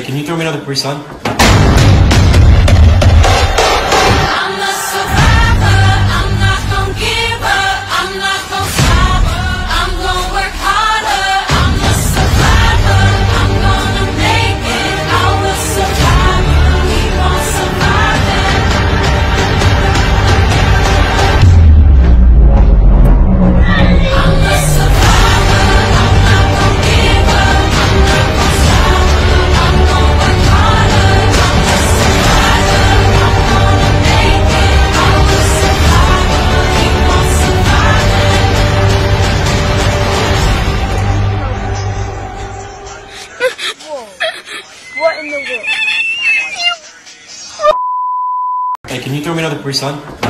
Hey, can you throw me another Capri Sun? What in the world? Hey, can you throw me another Capri Sun?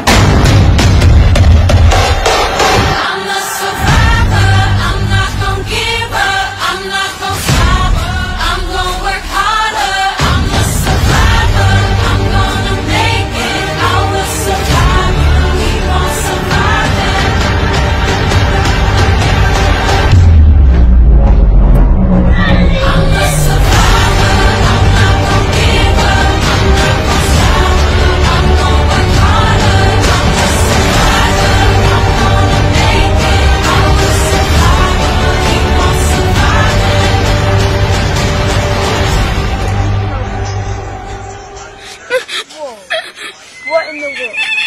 What in the world?